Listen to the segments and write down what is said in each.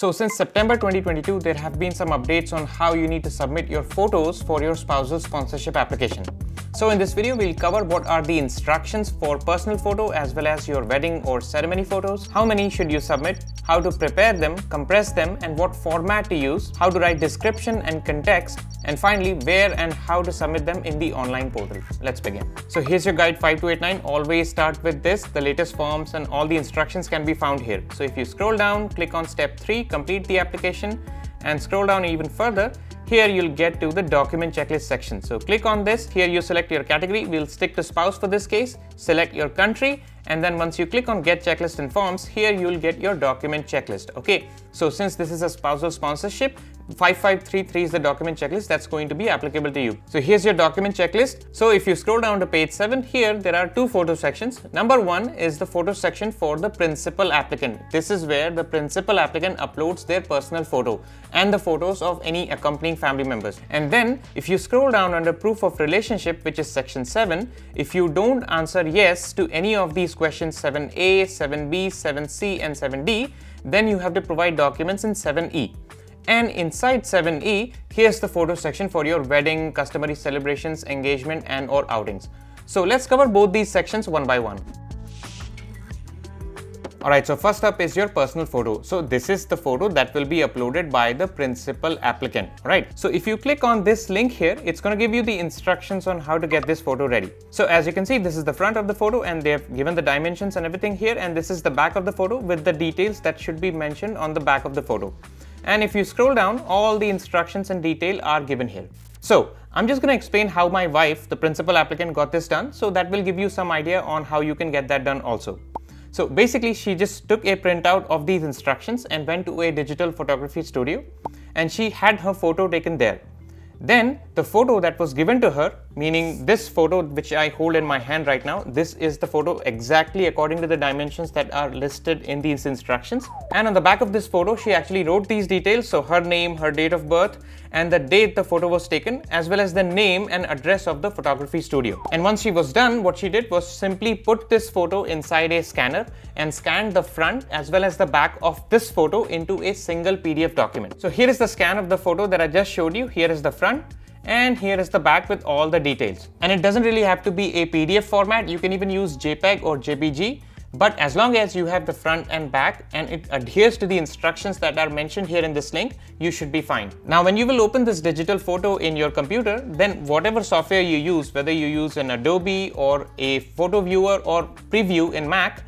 So since September 2022, there have been some updates on how you need to submit your photos for your spousal sponsorship application. So in this video, we'll cover what are the instructions for personal photo as well as your wedding or ceremony photos, how many should you submit, how to prepare them, compress them and what format to use, how to write description and context, and finally where and how to submit them in the online portal. Let's begin. So here's your guide 5289. Always start with this. The latest forms and all the instructions can be found here. So if you scroll down, click on step 3, complete the application and scroll down even further, here you'll get to the document checklist section. So click on this. Here you select your category. We'll stick to spouse for this case. Select your country. And then once you click on get checklist and forms, here you'll get your document checklist. Okay. So since this is a spousal sponsorship, 5533 is the document checklist that's going to be applicable to you. So here's your document checklist. So if you scroll down to page 7, here there are two photo sections. Number one is the photo section for the principal applicant. This is where the principal applicant uploads their personal photo and the photos of any accompanying family members. And then if you scroll down under proof of relationship, which is section 7, if you don't answer yes to any of these questions 7a, 7b, 7c and 7d, then you have to provide documents in 7e. And inside 7E, here's the photo section for your wedding, customary celebrations, engagement and or outings. So let's cover both these sections one by one. Alright, so first up is your personal photo. So this is the photo that will be uploaded by the principal applicant, right? So if you click on this link here, it's going to give you the instructions on how to get this photo ready. So as you can see, this is the front of the photo and they have given the dimensions and everything here and this is the back of the photo with the details that should be mentioned on the back of the photo. And if you scroll down, all the instructions and detail are given here. So I'm just going to explain how my wife, the principal applicant, got this done. So that will give you some idea on how you can get that done also. So basically, she just took a printout of these instructions and went to a digital photography studio and she had her photo taken there. Then the photo that was given to her, meaning this photo which I hold in my hand right now, this is the photo exactly according to the dimensions that are listed in these instructions. And on the back of this photo, she actually wrote these details. So her name, her date of birth, and the date the photo was taken, as well as the name and address of the photography studio. And once she was done, what she did was simply put this photo inside a scanner and scanned the front as well as the back of this photo into a single PDF document. So here is the scan of the photo that I just showed you. Here is the front and here is the back with all the details. And it doesn't really have to be a PDF format, you can even use JPEG or JPG. But as long as you have the front and back and it adheres to the instructions that are mentioned here in this link, you should be fine. Now, when you will open this digital photo in your computer, then whatever software you use, whether you use an Adobe or a photo viewer or preview in Mac,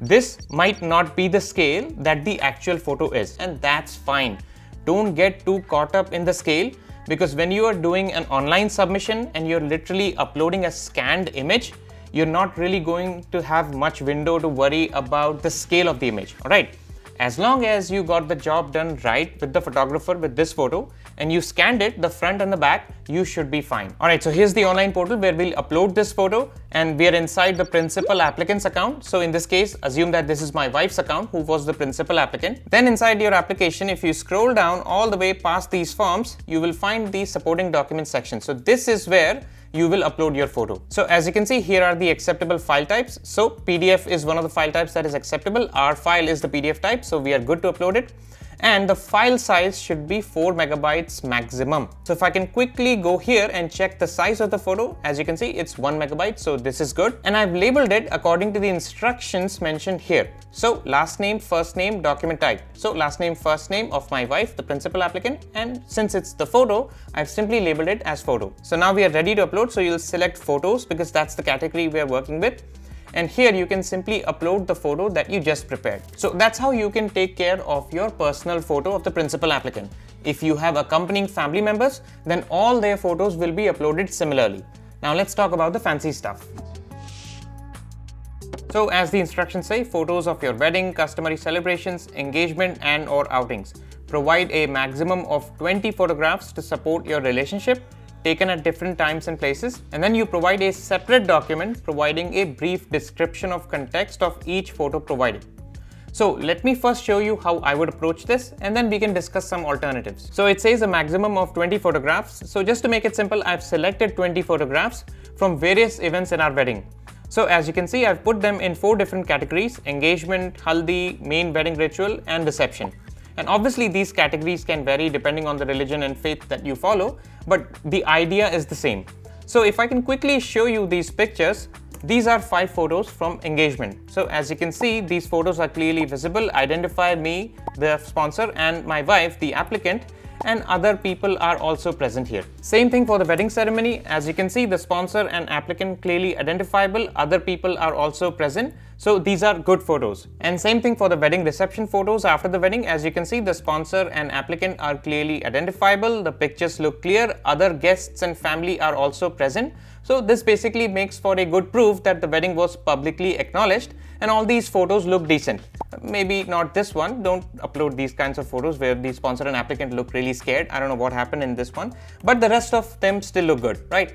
this might not be the scale that the actual photo is. And that's fine. Don't get too caught up in the scale because when you are doing an online submission and you're literally uploading a scanned image, you're not really going to have much window to worry about the scale of the image, all right? As long as you got the job done right with the photographer with this photo and you scanned it, the front and the back, you should be fine. Alright, so here's the online portal where we'll upload this photo and we are inside the principal applicant's account. So in this case, assume that this is my wife's account who was the principal applicant. Then inside your application, if you scroll down all the way past these forms, you will find the supporting documents section. So this is where you will upload your photo. So as you can see, here are the acceptable file types. So PDF is one of the file types that is acceptable. Our file is the PDF type, so we are good to upload it and the file size should be 4 megabytes maximum. So if I can quickly go here and check the size of the photo, as you can see, it's 1 megabyte, so this is good. And I've labeled it according to the instructions mentioned here. So last name, first name, document type. So last name, first name of my wife, the principal applicant, and since it's the photo, I've simply labeled it as photo. So now we are ready to upload, so you'll select photos because that's the category we are working with and here you can simply upload the photo that you just prepared. So that's how you can take care of your personal photo of the principal applicant. If you have accompanying family members, then all their photos will be uploaded similarly. Now let's talk about the fancy stuff. So as the instructions say, photos of your wedding, customary celebrations, engagement and or outings. Provide a maximum of 20 photographs to support your relationship taken at different times and places and then you provide a separate document providing a brief description of context of each photo provided. So let me first show you how I would approach this and then we can discuss some alternatives. So it says a maximum of 20 photographs. So just to make it simple, I've selected 20 photographs from various events in our wedding. So as you can see, I've put them in four different categories, engagement, haldi, main wedding ritual and reception. And obviously these categories can vary depending on the religion and faith that you follow, but the idea is the same. So if I can quickly show you these pictures, these are five photos from engagement. So as you can see, these photos are clearly visible, identify me, the sponsor and my wife, the applicant, and other people are also present here. Same thing for the wedding ceremony. As you can see, the sponsor and applicant clearly identifiable. Other people are also present. So these are good photos. And same thing for the wedding reception photos after the wedding. As you can see, the sponsor and applicant are clearly identifiable. The pictures look clear. Other guests and family are also present. So this basically makes for a good proof that the wedding was publicly acknowledged and all these photos look decent. Maybe not this one, don't upload these kinds of photos where the sponsor and applicant look really scared. I don't know what happened in this one, but the rest of them still look good, right?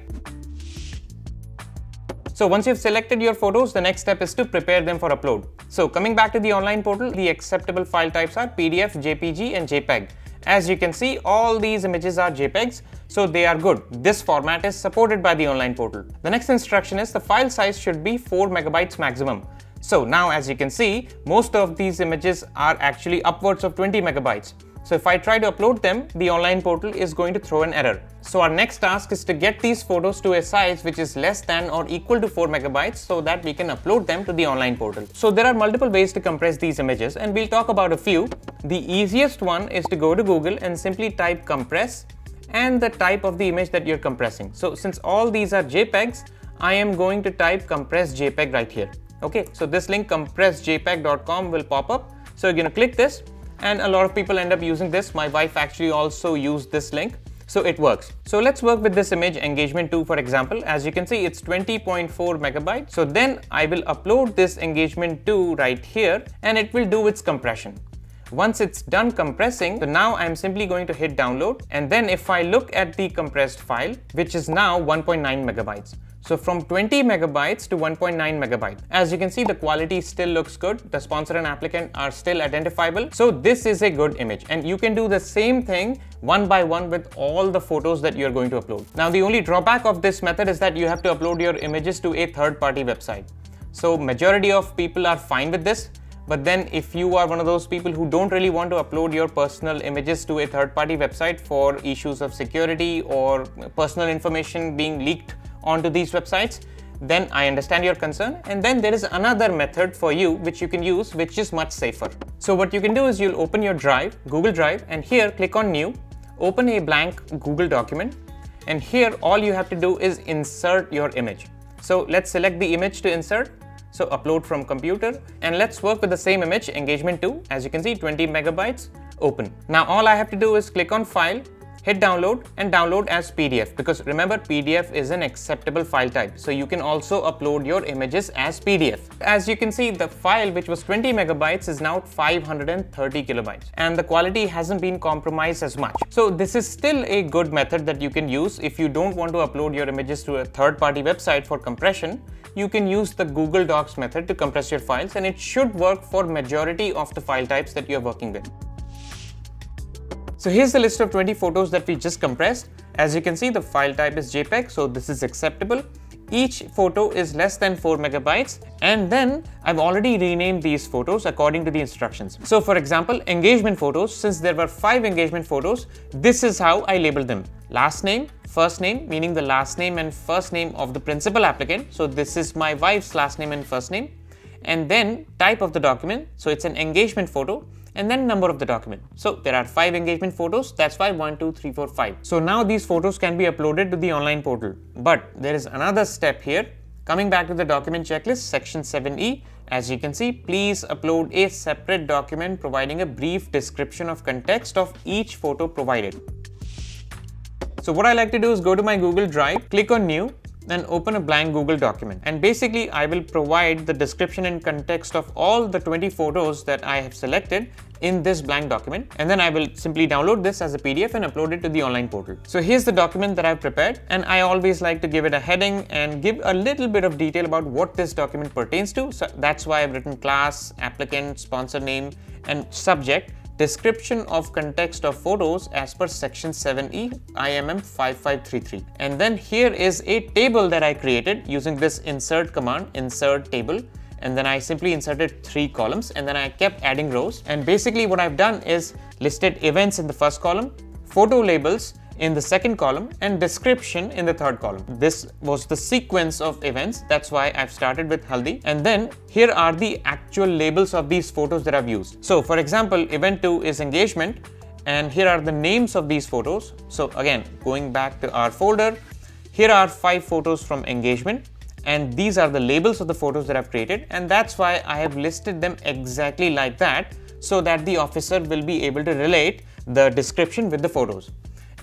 So once you've selected your photos, the next step is to prepare them for upload. So coming back to the online portal, the acceptable file types are PDF, JPG and JPEG. As you can see, all these images are JPEGs, so they are good. This format is supported by the online portal. The next instruction is the file size should be 4 megabytes maximum. So now as you can see, most of these images are actually upwards of 20 megabytes. So if I try to upload them, the online portal is going to throw an error. So our next task is to get these photos to a size which is less than or equal to 4 megabytes so that we can upload them to the online portal. So there are multiple ways to compress these images and we'll talk about a few. The easiest one is to go to Google and simply type compress and the type of the image that you're compressing. So since all these are JPEGs, I am going to type compress JPEG right here. Okay, so this link compressjpeg.com will pop up. So you're gonna click this and a lot of people end up using this. My wife actually also used this link. So it works. So let's work with this image engagement 2 for example. As you can see, it's 20.4 megabytes. So then I will upload this engagement 2 right here and it will do its compression. Once it's done compressing, so now I'm simply going to hit download and then if I look at the compressed file, which is now 1.9 megabytes. So from 20 megabytes to 1.9 megabyte. As you can see, the quality still looks good. The sponsor and applicant are still identifiable. So this is a good image and you can do the same thing one by one with all the photos that you're going to upload. Now, the only drawback of this method is that you have to upload your images to a third party website. So majority of people are fine with this. But then if you are one of those people who don't really want to upload your personal images to a third party website for issues of security or personal information being leaked onto these websites, then I understand your concern. And then there is another method for you which you can use, which is much safer. So what you can do is you'll open your drive, Google Drive, and here click on new, open a blank Google document. And here all you have to do is insert your image. So let's select the image to insert. So upload from computer and let's work with the same image, engagement 2. As you can see, 20 megabytes, open. Now all I have to do is click on file, hit download and download as PDF because remember PDF is an acceptable file type. So you can also upload your images as PDF. As you can see, the file which was 20 megabytes is now 530 kilobytes and the quality hasn't been compromised as much. So this is still a good method that you can use if you don't want to upload your images to a third party website for compression you can use the Google Docs method to compress your files and it should work for majority of the file types that you're working with. So here's the list of 20 photos that we just compressed. As you can see, the file type is JPEG, so this is acceptable. Each photo is less than 4 megabytes and then I've already renamed these photos according to the instructions. So for example, engagement photos, since there were 5 engagement photos, this is how I labeled them. Last name, first name, meaning the last name and first name of the principal applicant. So this is my wife's last name and first name. And then type of the document, so it's an engagement photo and then number of the document. So there are five engagement photos. That's why one, two, three, four, five. So now these photos can be uploaded to the online portal. But there is another step here. Coming back to the document checklist, section 7e, as you can see, please upload a separate document providing a brief description of context of each photo provided. So what I like to do is go to my Google Drive, click on new, then open a blank Google document. And basically, I will provide the description and context of all the 20 photos that I have selected in this blank document and then I will simply download this as a PDF and upload it to the online portal. So here's the document that I've prepared and I always like to give it a heading and give a little bit of detail about what this document pertains to. So that's why I've written class, applicant, sponsor name and subject description of context of photos as per section 7e IMM 5533 and then here is a table that I created using this insert command insert table and then I simply inserted three columns and then I kept adding rows. And basically what I've done is listed events in the first column, photo labels in the second column and description in the third column. This was the sequence of events. That's why I've started with Haldi. And then here are the actual labels of these photos that I've used. So for example, event two is engagement and here are the names of these photos. So again, going back to our folder, here are five photos from engagement and these are the labels of the photos that I've created and that's why I have listed them exactly like that so that the officer will be able to relate the description with the photos.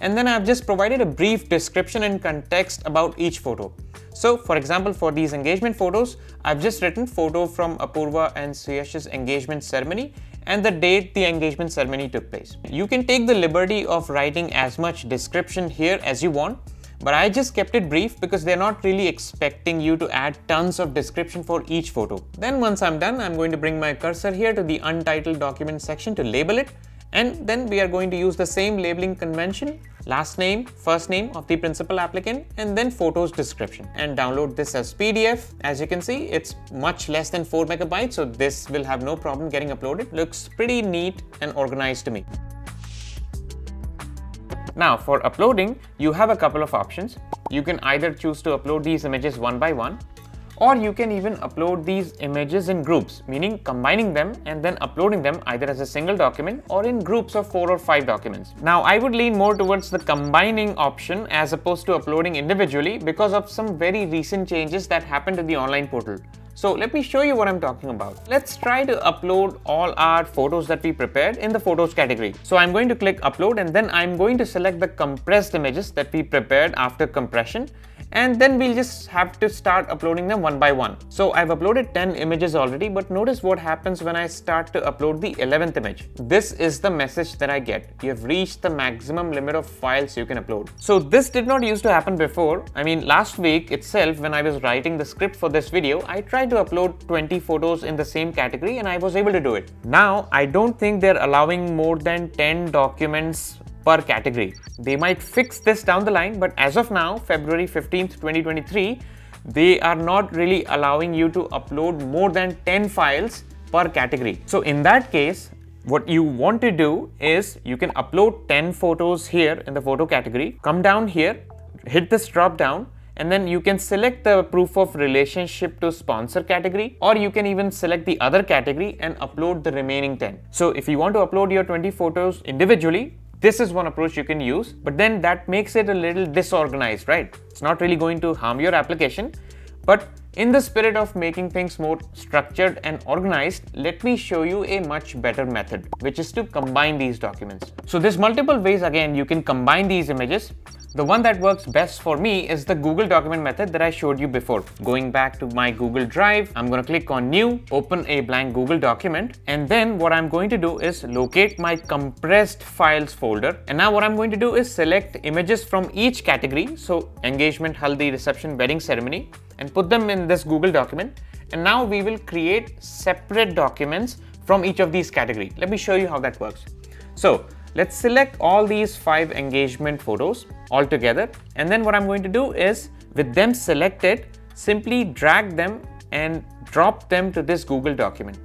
And then I've just provided a brief description and context about each photo. So for example, for these engagement photos, I've just written photo from Apurva and Suyash's engagement ceremony and the date the engagement ceremony took place. You can take the liberty of writing as much description here as you want, but I just kept it brief because they're not really expecting you to add tons of description for each photo. Then once I'm done, I'm going to bring my cursor here to the untitled document section to label it and then we are going to use the same labeling convention, last name, first name of the principal applicant, and then photos description and download this as PDF. As you can see, it's much less than 4 megabytes, so this will have no problem getting uploaded. Looks pretty neat and organized to me. Now for uploading, you have a couple of options. You can either choose to upload these images one by one or you can even upload these images in groups, meaning combining them and then uploading them either as a single document or in groups of four or five documents. Now, I would lean more towards the combining option as opposed to uploading individually because of some very recent changes that happened to the online portal. So let me show you what I'm talking about. Let's try to upload all our photos that we prepared in the photos category. So I'm going to click upload and then I'm going to select the compressed images that we prepared after compression and then we'll just have to start uploading them one by one. So I've uploaded 10 images already, but notice what happens when I start to upload the 11th image. This is the message that I get. You have reached the maximum limit of files you can upload. So this did not used to happen before. I mean, last week itself, when I was writing the script for this video, I tried to upload 20 photos in the same category and I was able to do it. Now, I don't think they're allowing more than 10 documents per category. They might fix this down the line, but as of now, February 15th, 2023, they are not really allowing you to upload more than 10 files per category. So in that case, what you want to do is you can upload 10 photos here in the photo category, come down here, hit this drop down, and then you can select the proof of relationship to sponsor category or you can even select the other category and upload the remaining 10. So if you want to upload your 20 photos individually, this is one approach you can use, but then that makes it a little disorganized, right? It's not really going to harm your application, but in the spirit of making things more structured and organized, let me show you a much better method, which is to combine these documents. So there's multiple ways again you can combine these images. The one that works best for me is the Google document method that I showed you before. Going back to my Google Drive, I'm going to click on new, open a blank Google document, and then what I'm going to do is locate my compressed files folder. And now what I'm going to do is select images from each category. So engagement, haldi, reception, wedding ceremony, and put them in this Google document. And now we will create separate documents from each of these categories. Let me show you how that works. So Let's select all these five engagement photos all together. And then what I'm going to do is with them selected, simply drag them and drop them to this Google document.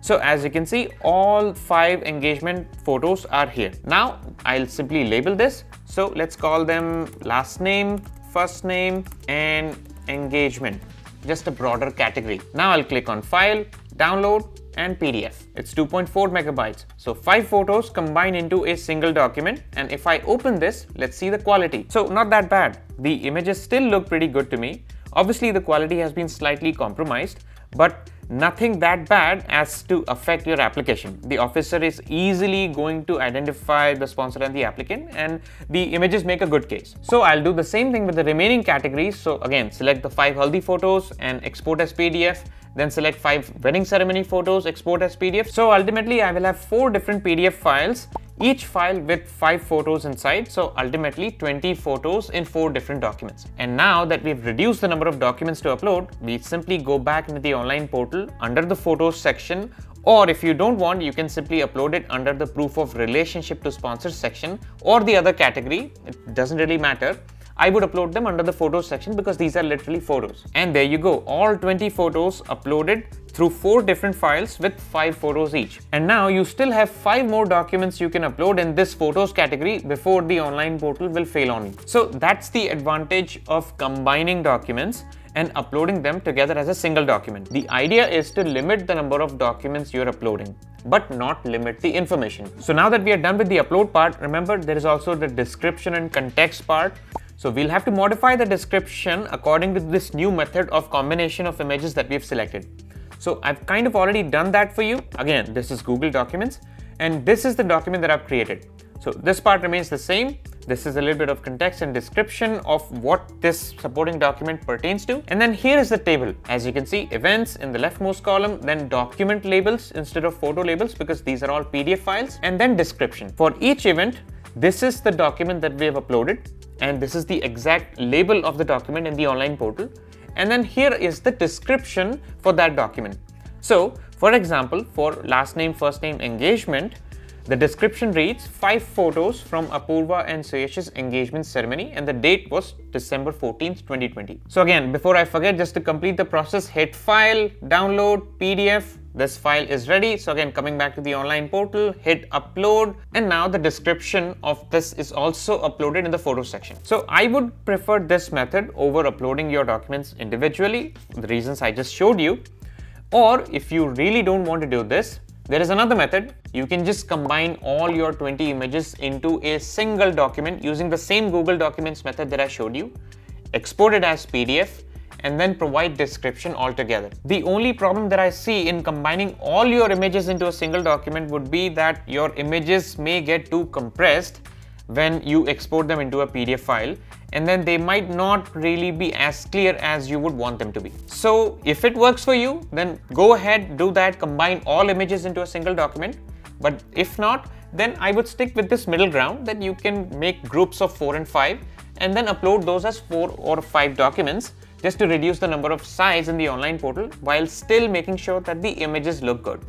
So as you can see, all five engagement photos are here. Now I'll simply label this. So let's call them last name, first name, and engagement. Just a broader category. Now I'll click on file, download, and PDF. It's 2.4 megabytes. So five photos combine into a single document. And if I open this, let's see the quality. So not that bad. The images still look pretty good to me. Obviously the quality has been slightly compromised, but nothing that bad as to affect your application. The officer is easily going to identify the sponsor and the applicant and the images make a good case. So I'll do the same thing with the remaining categories. So again, select the five haldi photos and export as PDF then select five wedding ceremony photos, export as PDF. So ultimately I will have four different PDF files, each file with five photos inside. So ultimately 20 photos in four different documents. And now that we've reduced the number of documents to upload, we simply go back into the online portal under the photos section or if you don't want, you can simply upload it under the proof of relationship to sponsor section or the other category. It doesn't really matter. I would upload them under the photos section because these are literally photos. And there you go, all 20 photos uploaded through four different files with five photos each. And now you still have five more documents you can upload in this photos category before the online portal will fail on you. So that's the advantage of combining documents and uploading them together as a single document. The idea is to limit the number of documents you're uploading but not limit the information. So now that we are done with the upload part, remember there is also the description and context part. So we'll have to modify the description according to this new method of combination of images that we've selected. So I've kind of already done that for you. Again, this is Google Documents and this is the document that I've created. So this part remains the same. This is a little bit of context and description of what this supporting document pertains to. And then here is the table. As you can see, events in the leftmost column, then document labels instead of photo labels because these are all PDF files, and then description. For each event, this is the document that we have uploaded, and this is the exact label of the document in the online portal. And then here is the description for that document. So, for example, for last name, first name engagement, the description reads 5 photos from Apurva and Suyash's engagement ceremony and the date was December 14th, 2020. So again, before I forget, just to complete the process, hit File, Download, PDF. This file is ready. So again, coming back to the online portal, hit Upload and now the description of this is also uploaded in the photo section. So I would prefer this method over uploading your documents individually, the reasons I just showed you. Or if you really don't want to do this, there is another method. You can just combine all your 20 images into a single document using the same Google Documents method that I showed you. Export it as PDF and then provide description altogether. The only problem that I see in combining all your images into a single document would be that your images may get too compressed when you export them into a PDF file and then they might not really be as clear as you would want them to be. So if it works for you, then go ahead, do that, combine all images into a single document. But if not, then I would stick with this middle ground that you can make groups of four and five and then upload those as four or five documents just to reduce the number of size in the online portal while still making sure that the images look good.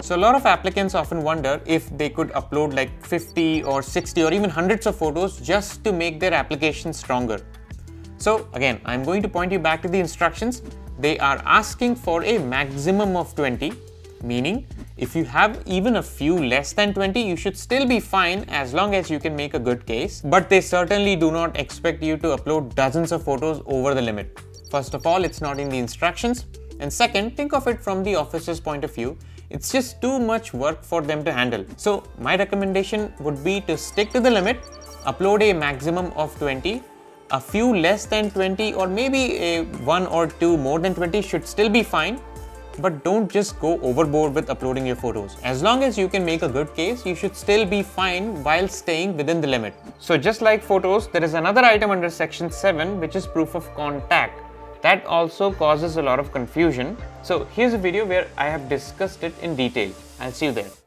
So a lot of applicants often wonder if they could upload like 50 or 60 or even hundreds of photos just to make their application stronger. So again, I'm going to point you back to the instructions. They are asking for a maximum of 20, meaning if you have even a few less than 20, you should still be fine as long as you can make a good case. But they certainly do not expect you to upload dozens of photos over the limit. First of all, it's not in the instructions. And second, think of it from the officer's point of view. It's just too much work for them to handle. So my recommendation would be to stick to the limit, upload a maximum of 20, a few less than 20 or maybe a one or two more than 20 should still be fine but don't just go overboard with uploading your photos. As long as you can make a good case, you should still be fine while staying within the limit. So just like photos, there is another item under section 7 which is proof of contact. That also causes a lot of confusion. So here's a video where I have discussed it in detail. I'll see you there.